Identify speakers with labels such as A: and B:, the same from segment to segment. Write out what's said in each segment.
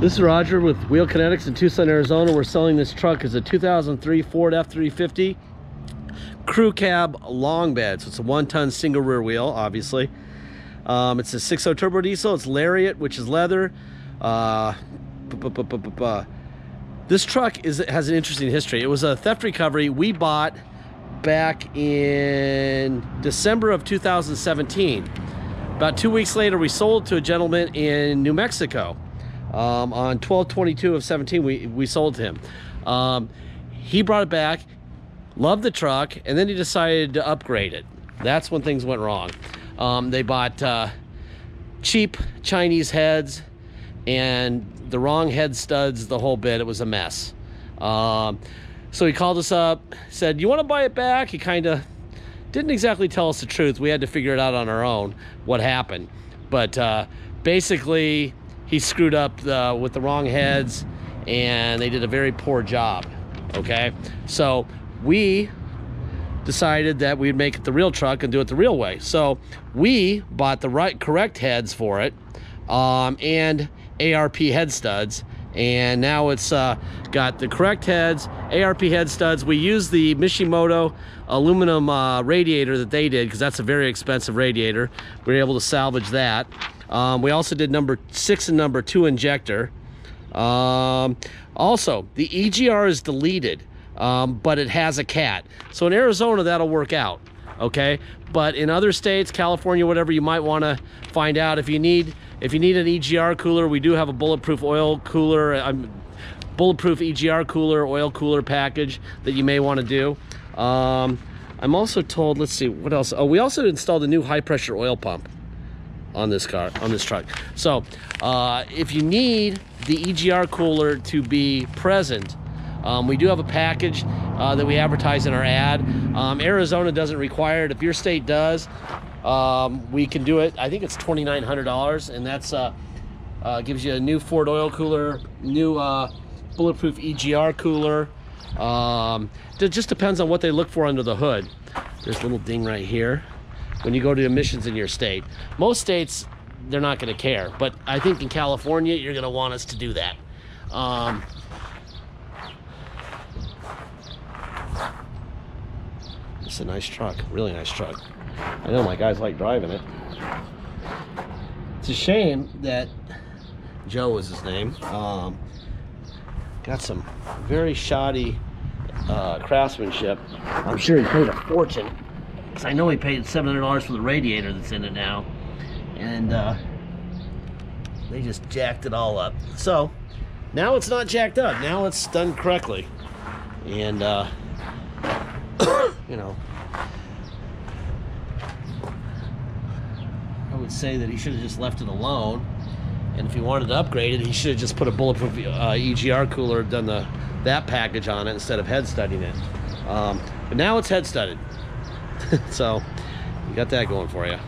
A: This is Roger with Wheel Kinetics in Tucson, Arizona. We're selling this truck as a 2003 Ford F350 crew cab long bed. So it's a one ton single rear wheel, obviously. Um, it's a 6.0 turbo diesel. It's Lariat, which is leather. Uh, this truck is has an interesting history. It was a theft recovery we bought back in December of 2017. About two weeks later, we sold to a gentleman in New Mexico. Um, on 1222 of 17, we, we sold him. Um, he brought it back, loved the truck, and then he decided to upgrade it. That's when things went wrong. Um, they bought uh, cheap Chinese heads and the wrong head studs, the whole bit. It was a mess. Um, so he called us up, said, You want to buy it back? He kind of didn't exactly tell us the truth. We had to figure it out on our own what happened. But uh, basically, he screwed up the, with the wrong heads and they did a very poor job. Okay, so we decided that we'd make it the real truck and do it the real way. So we bought the right correct heads for it um, and ARP head studs and now it's uh, got the correct heads, ARP head studs. We use the Mishimoto aluminum uh, radiator that they did because that's a very expensive radiator. We were able to salvage that. Um, we also did number six and number two injector. Um, also, the EGR is deleted, um, but it has a cat. So in Arizona, that'll work out, okay? But in other states, California, whatever, you might want to find out if you need if you need an EGR cooler, we do have a bulletproof oil cooler, um, bulletproof EGR cooler, oil cooler package that you may want to do. Um, I'm also told, let's see, what else? Oh, we also installed a new high pressure oil pump on this car, on this truck. So uh, if you need the EGR cooler to be present, um, we do have a package uh, that we advertise in our ad. Um, Arizona doesn't require it. If your state does, um, we can do it. I think it's $2,900 and that's uh, uh, gives you a new Ford oil cooler, new uh, bulletproof EGR cooler. Um, it just depends on what they look for under the hood. There's a little ding right here when you go to emissions in your state. Most states, they're not going to care, but I think in California, you're going to want us to do that. Um, it's a nice truck, really nice truck. I know my guys like driving it. It's a shame that Joe was his name. Um, got some very shoddy uh, craftsmanship. I'm sure he paid a fortune because I know he paid $700 for the radiator that's in it now. And uh, they just jacked it all up. So now it's not jacked up. Now it's done correctly. And, uh, you know, I would say that he should have just left it alone. And if he wanted to upgrade it, he should have just put a bulletproof uh, EGR cooler, done the that package on it instead of head studding it. Um, but now it's head studded. so you got that going for you.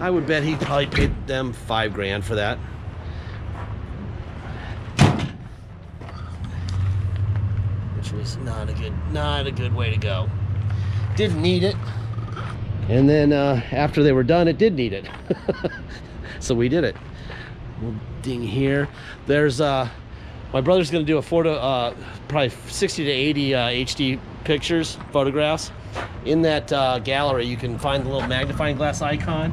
A: I would bet he probably paid them five grand for that. Which was not a good, not a good way to go. Didn't need it. And then uh, after they were done, it did need it. so we did it. Little ding here. There's, uh, my brother's gonna do a photo, uh, probably 60 to 80 uh, HD pictures, photographs. In that uh, gallery, you can find the little magnifying glass icon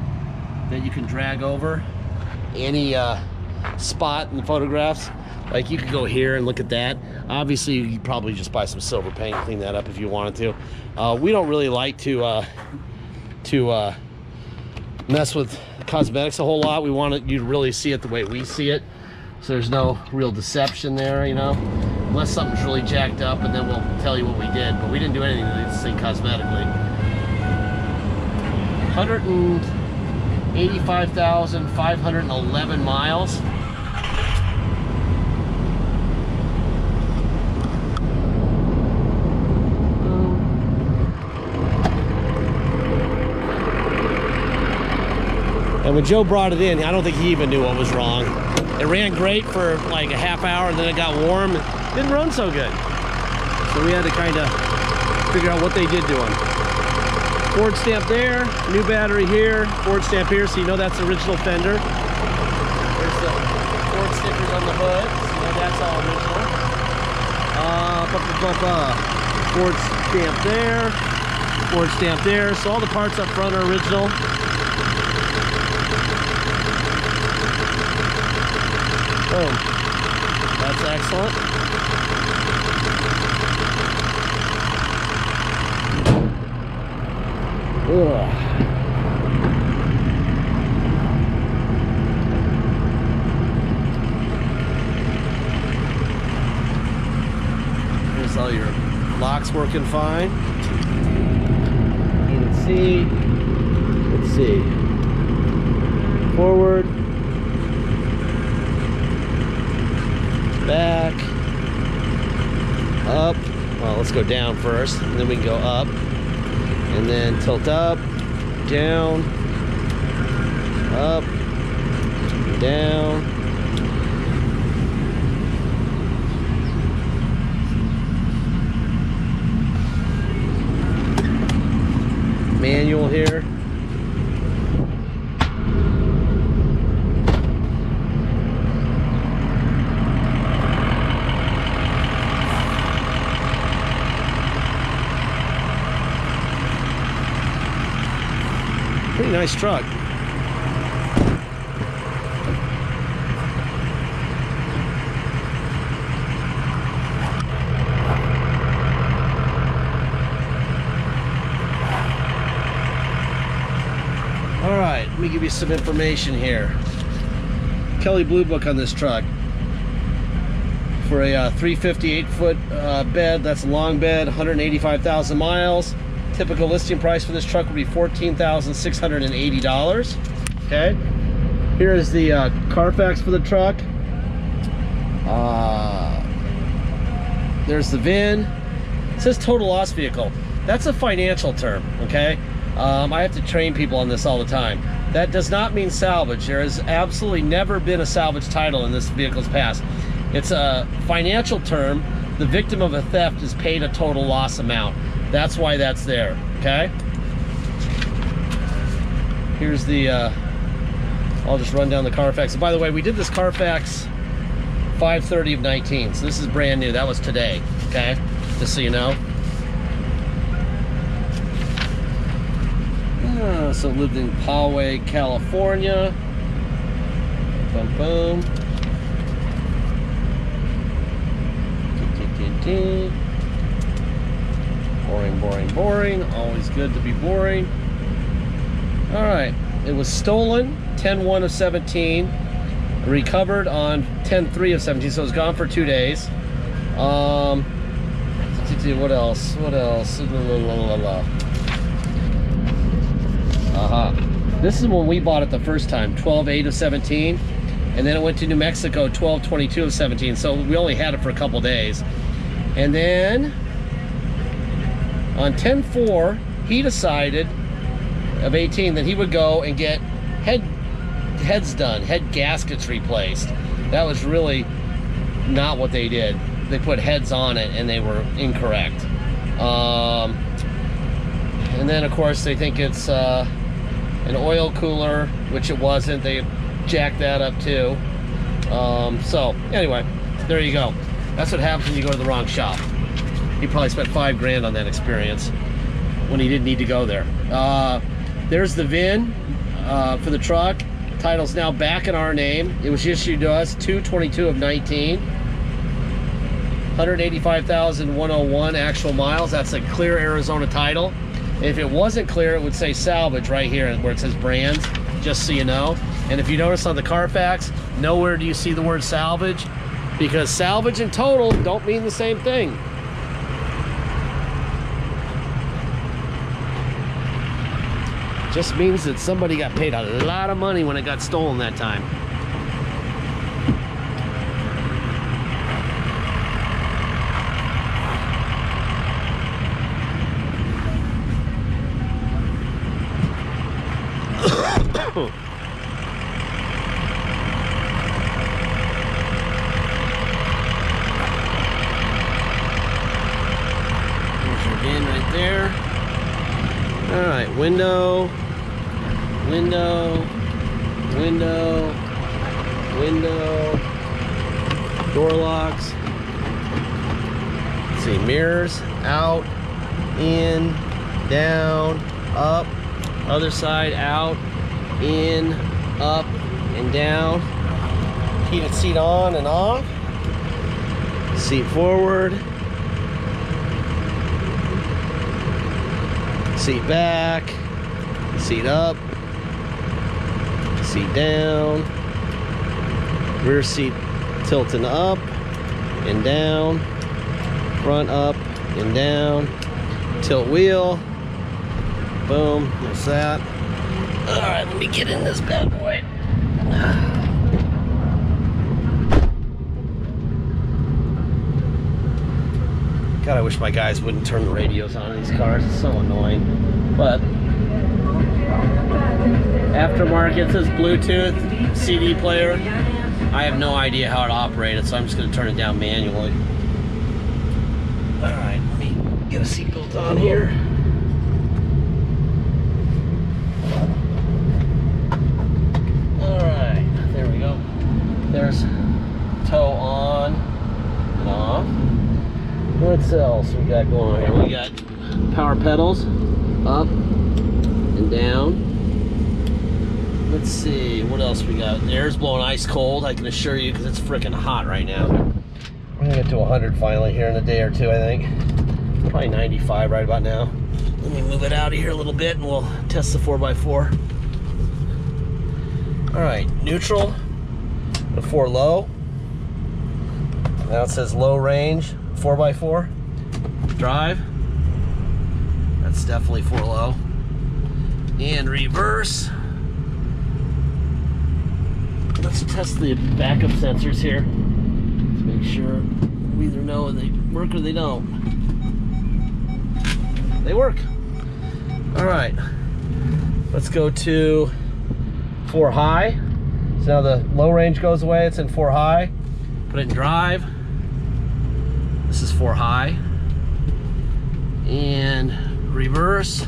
A: that you can drag over any uh, spot in the photographs. Like you could go here and look at that. Obviously, you probably just buy some silver paint, clean that up if you wanted to. Uh, we don't really like to uh, to uh, mess with cosmetics a whole lot. We want you to really see it the way we see it. So there's no real deception there, you know, unless something's really jacked up and then we'll tell you what we did. But we didn't do anything to this thing cosmetically. 185,511 miles. And when Joe brought it in, I don't think he even knew what was wrong. It ran great for like a half hour and then it got warm. Didn't run so good. So we had to kind of figure out what they did to him. Ford stamp there, new battery here, Ford stamp here, so you know that's the original fender. There's the Ford stickers on the hood. So that's all original. Uh, bu -bu -bu Ford stamp there. Ford stamp there. So all the parts up front are original. Boom. That's excellent. Ugh. All your locks working fine. Heated seat. Let's see. Forward. Back. Up. Well, let's go down first, and then we can go up. And then tilt up, down, up, down. Manual here. Nice truck. All right, let me give you some information here. Kelley Blue Book on this truck. For a uh, 358 foot uh, bed, that's a long bed, 185,000 miles. Typical listing price for this truck would be $14,680. Okay. Here is the uh, Carfax for the truck. Uh, there's the VIN. It says total loss vehicle. That's a financial term, okay? Um, I have to train people on this all the time. That does not mean salvage. There has absolutely never been a salvage title in this vehicle's past. It's a financial term. The victim of a theft is paid a total loss amount. That's why that's there, okay? Here's the, uh, I'll just run down the Carfax. And by the way, we did this Carfax 530 of 19, so this is brand new. That was today, okay? Just so you know. Uh, so lived in Poway, California. Boom, boom. Boring, boring, boring. Always good to be boring. All right. It was stolen 10-1 of 17. Recovered on 10-3 of 17. So it was gone for two days. Um, what else? What else? La, la, la, la. Uh-huh. This is when we bought it the first time, 12-8 of 17. And then it went to New Mexico, 12-22 of 17. So we only had it for a couple days. And then on 10-4, he decided of 18 that he would go and get head heads done, head gaskets replaced. That was really not what they did. They put heads on it and they were incorrect. Um, and then of course they think it's uh, an oil cooler, which it wasn't. They jacked that up too. Um, so anyway, there you go. That's what happens when you go to the wrong shop. He probably spent five grand on that experience when he didn't need to go there. Uh, there's the VIN uh, for the truck. Title's now back in our name. It was issued to us 222 of 19. 185,101 actual miles. That's a clear Arizona title. If it wasn't clear, it would say salvage right here where it says brands, just so you know. And if you notice on the Carfax, nowhere do you see the word salvage because salvage and total don't mean the same thing. Just means that somebody got paid a lot of money when it got stolen that time. Right there. All right, window, window, window, window, door locks. Let's see, mirrors out, in, down, up, other side out, in, up, and down. Heated seat on and off. Seat forward. Seat back. Seat up. Seat down. Rear seat tilting up and down. Front up and down. Tilt wheel. Boom. That's that. All right, let me get in this bad boy. God, I wish my guys wouldn't turn the radios on in these cars. It's so annoying. But aftermarket says Bluetooth CD player. I have no idea how it operated, so I'm just going to turn it down manually. All right, let me get a seatbelt on here. All right, there we go. There's tow on and off. What else we got going on here? We got power pedals up and down. Let's see, what else we got? The air's blowing ice cold, I can assure you, because it's freaking hot right now. We're gonna get to 100 finally here in a day or two, I think. Probably 95 right about now. Let me move it out of here a little bit and we'll test the 4x4. All right, neutral, the four low. Now it says low range, 4x4. Drive, that's definitely four low. And reverse. Let's test the backup sensors here to make sure we either know they work or they don't. They work. All right, let's go to four high. So now the low range goes away, it's in four high. Put it in drive. Four high. And reverse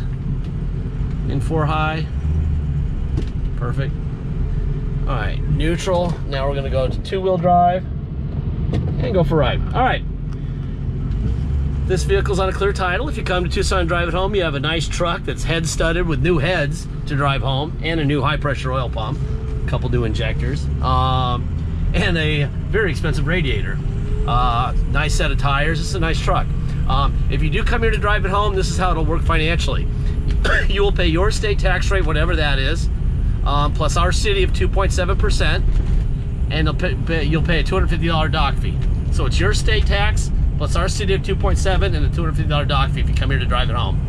A: in four high. Perfect. All right, neutral. Now we're gonna go to two wheel drive and go for a ride. All right. This vehicle's on a clear title. If you come to Tucson drive it home, you have a nice truck that's head studded with new heads to drive home and a new high pressure oil pump, a couple new injectors, um, and a very expensive radiator. Uh, nice set of tires. It's a nice truck. Um, if you do come here to drive it home, this is how it'll work financially. you will pay your state tax rate, whatever that is, um, plus our city of 2.7%, and pay, you'll pay a $250 dock fee. So it's your state tax plus our city of 2.7 and a $250 dock fee if you come here to drive it home.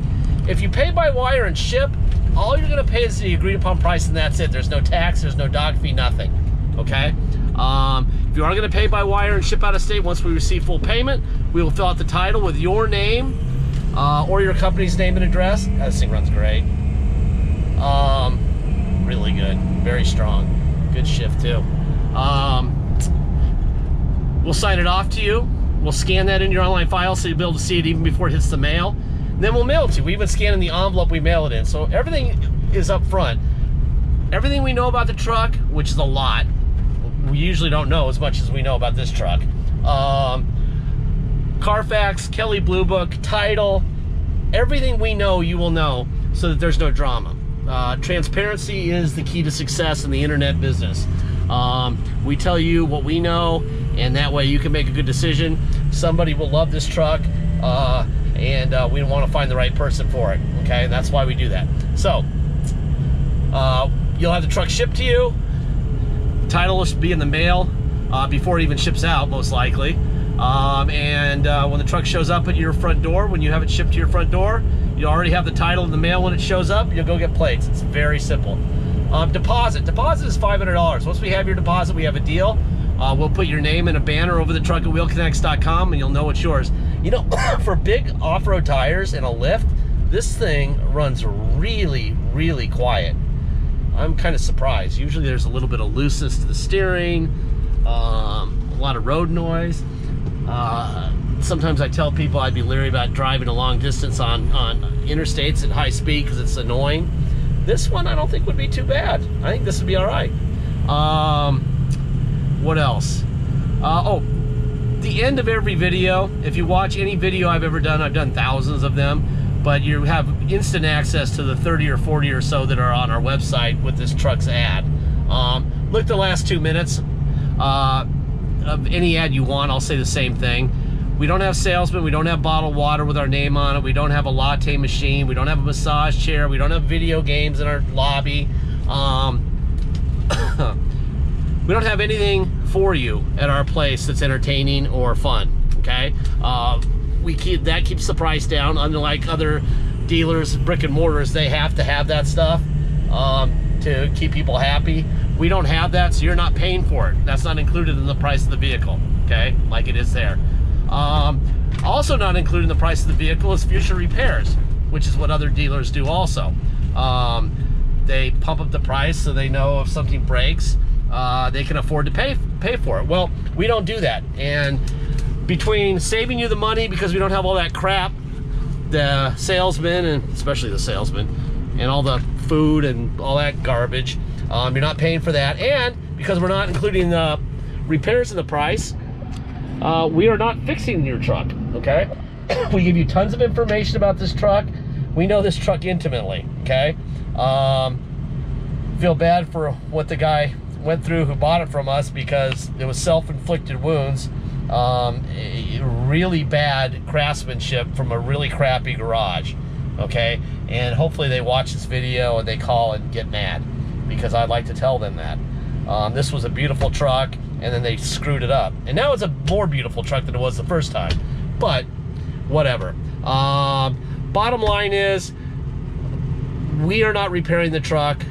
A: If you pay by wire and ship, all you're gonna pay is the agreed upon price and that's it. There's no tax, there's no dock fee, nothing, okay? Um, if you are gonna pay by wire and ship out of state, once we receive full payment, we will fill out the title with your name uh, or your company's name and address. This thing runs great. Um, really good, very strong. Good shift too. Um, we'll sign it off to you. We'll scan that in your online file so you'll be able to see it even before it hits the mail. And then we'll mail it to you. We even scan in the envelope we mail it in. So everything is up front. Everything we know about the truck, which is a lot, we usually don't know as much as we know about this truck. Um, Carfax, Kelley Blue Book, title, everything we know you will know so that there's no drama. Uh, transparency is the key to success in the internet business. Um, we tell you what we know, and that way you can make a good decision. Somebody will love this truck, uh, and uh, we want to find the right person for it. Okay, that's why we do that. So, uh, you'll have the truck shipped to you. Title will be in the mail uh, before it even ships out, most likely. Um, and uh, when the truck shows up at your front door, when you have it shipped to your front door, you already have the title in the mail when it shows up. You'll go get plates. It's very simple. Um, deposit. Deposit is $500. Once we have your deposit, we have a deal. Uh, we'll put your name in a banner over the truck at wheelkinetics.com and you'll know it's yours. You know, for big off-road tires and a lift, this thing runs really, really quiet. I'm kind of surprised. Usually there's a little bit of looseness to the steering, um, a lot of road noise. Uh, sometimes I tell people I'd be leery about driving a long distance on, on interstates at high speed because it's annoying. This one I don't think would be too bad. I think this would be all right. Um, what else? Uh, oh, the end of every video, if you watch any video I've ever done, I've done thousands of them, but you have instant access to the 30 or 40 or so that are on our website with this truck's ad. Um, look the last two minutes uh, of any ad you want, I'll say the same thing. We don't have salesmen, we don't have bottled water with our name on it, we don't have a latte machine, we don't have a massage chair, we don't have video games in our lobby. Um, we don't have anything for you at our place that's entertaining or fun. Okay, uh, we keep that keeps the price down. Unlike other dealers, brick and mortars, they have to have that stuff um, to keep people happy. We don't have that, so you're not paying for it. That's not included in the price of the vehicle. Okay, like it is there. Um, also not included in the price of the vehicle is future repairs, which is what other dealers do also. Um, they pump up the price so they know if something breaks, uh, they can afford to pay pay for it. Well, we don't do that, and between saving you the money because we don't have all that crap, the salesmen and especially the salesmen, and all the food and all that garbage, um, you're not paying for that, and because we're not including the repairs in the price, uh, we are not fixing your truck. Okay, we give you tons of information about this truck. We know this truck intimately. Okay. Um, feel bad for what the guy went through who bought it from us because it was self-inflicted wounds. Um, really bad craftsmanship from a really crappy garage. Okay, and hopefully they watch this video and they call and get mad because I'd like to tell them that. Um, this was a beautiful truck and then they screwed it up. And now it's a more beautiful truck than it was the first time. But whatever. Um, bottom line is we are not repairing the truck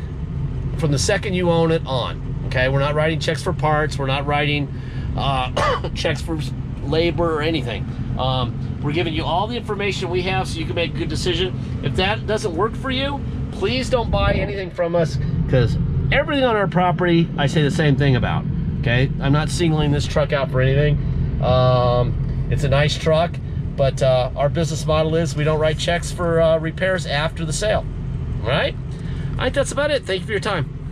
A: from the second you own it on. Okay, we're not writing checks for parts. We're not writing uh, checks for labor or anything. Um, we're giving you all the information we have so you can make a good decision. If that doesn't work for you, please don't buy anything from us because everything on our property, I say the same thing about. Okay, I'm not singling this truck out for anything. Um, it's a nice truck, but uh, our business model is we don't write checks for uh, repairs after the sale. All right? All right, that's about it. Thank you for your time.